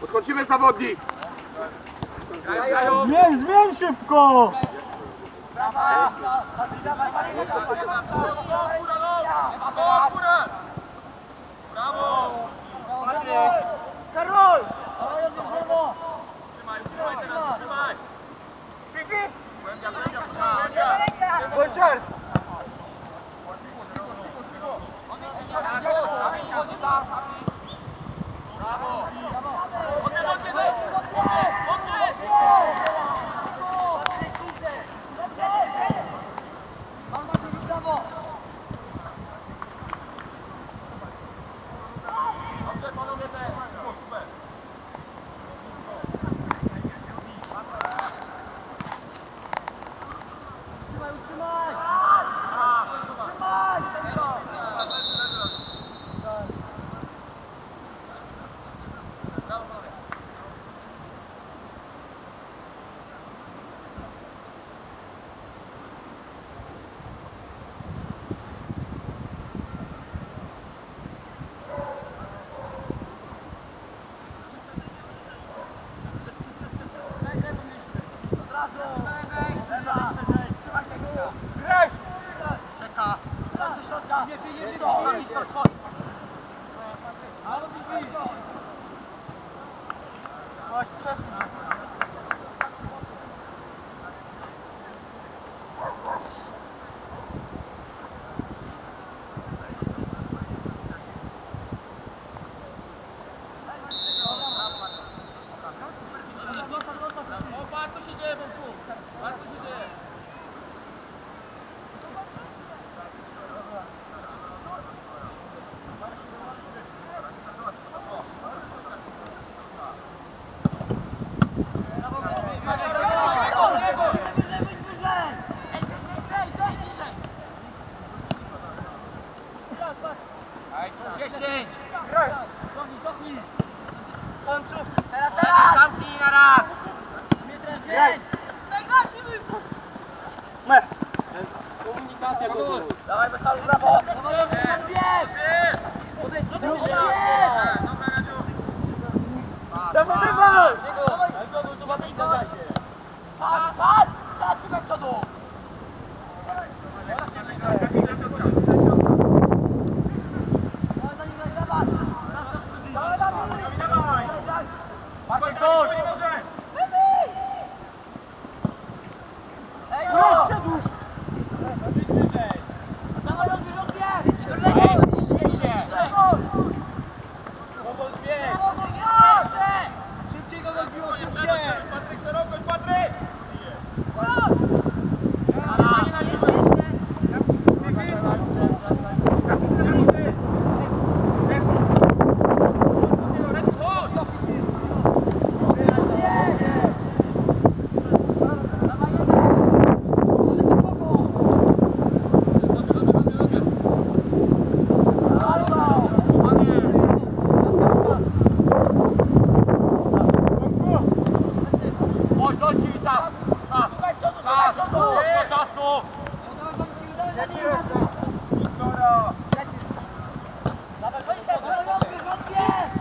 Podchodzimy zawodnik. Zmień, zmień szybko! Brawa! Brawo! Karol! Trzymaj, trzymaj teraz, trzymaj! Głębia, głębia, trzymaj! Bociar! On jest 知道。Stację go gór. Dawaj, Wesalu, brawo! Dawaj, dawaj! Dawaj, dawaj! Pas, pas! Czas, szukaj co tu! Dawaj, dawaj! Dawaj, dawaj! Dawaj, dawaj!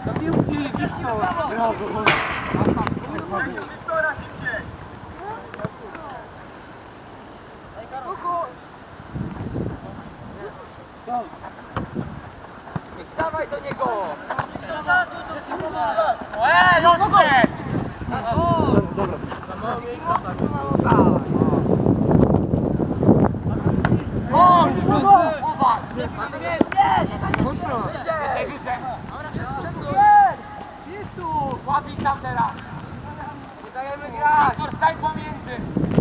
Do piłki, Wiktor! Brawo! Brawo! Grać! Staj pomiędzy!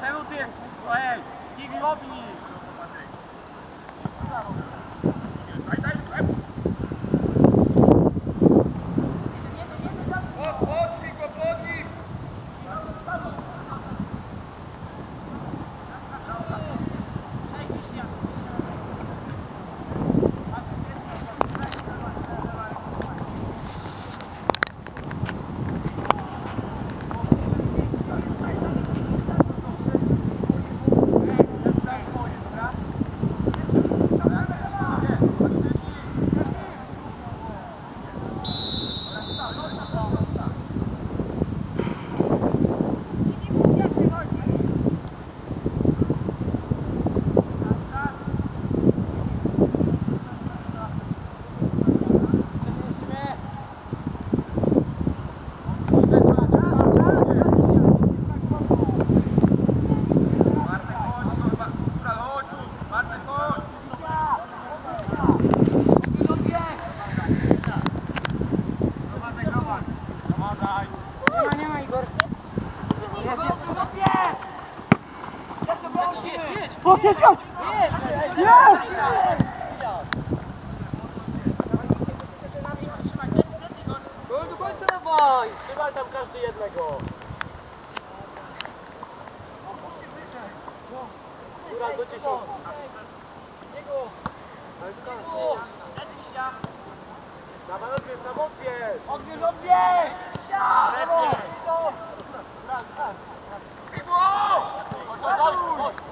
Czemu ty? Ej, nie robi! Brawo! Do dziesiątki. Dawaj, odbierz, tam odbierz! Odbierz, odbierz! Tak,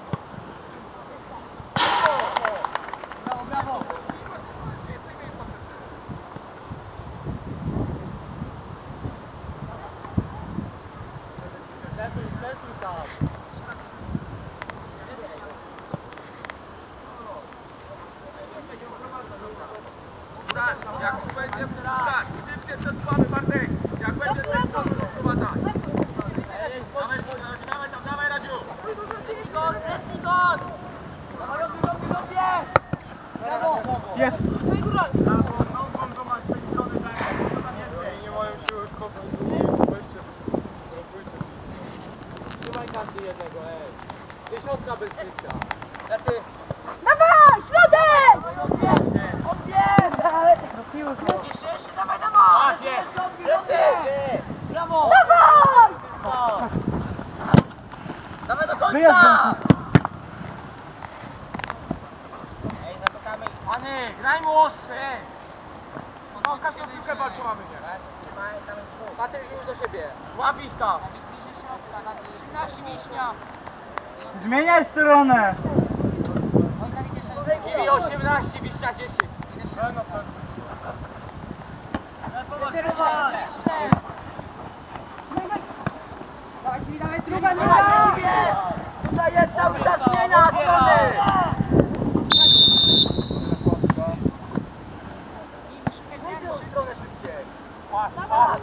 work. Any, graj mu ostrzy. No, każdą piłkę walczą mamy, nie? Patryk już do siebie. Złapisz tam. Zmieniaj stronę! Kiwi 18, Wiśnia 10. Tutaj jest cały czas zmiana strony!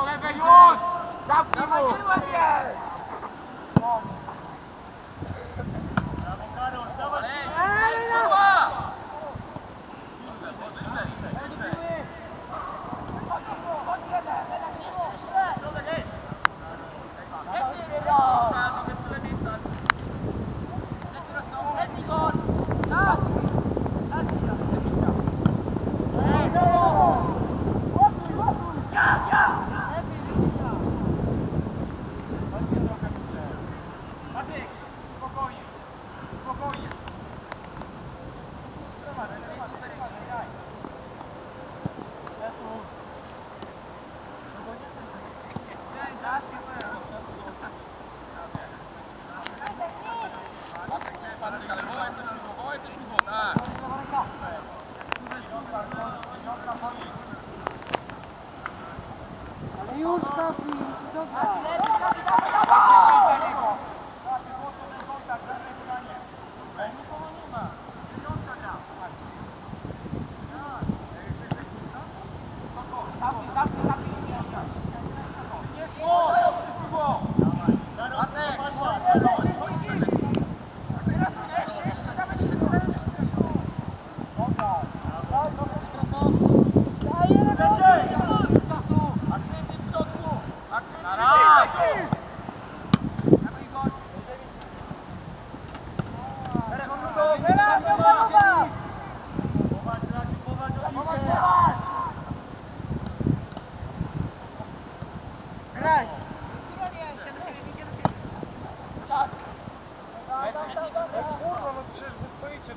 Chodź do lewej już! Zamknij mu!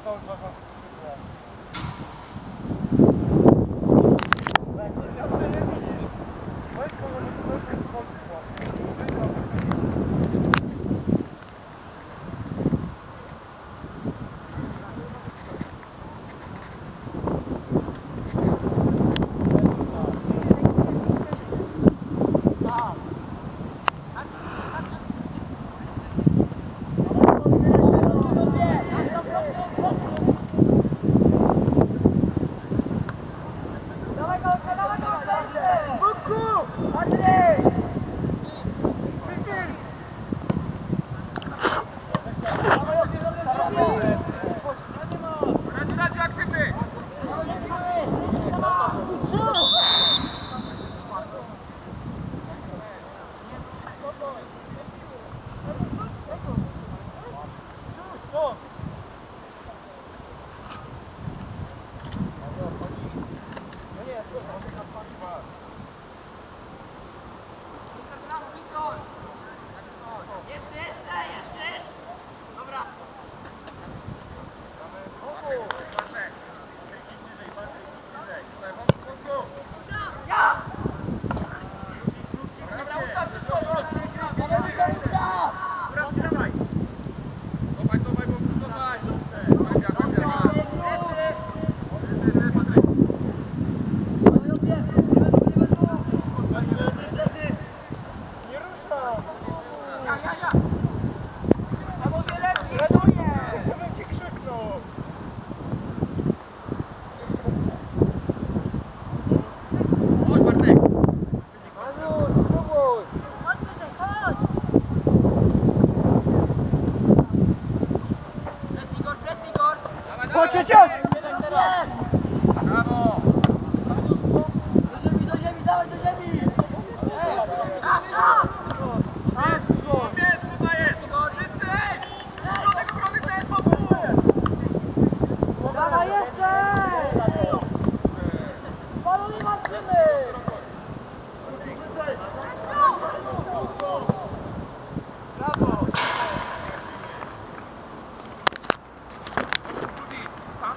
はいはい。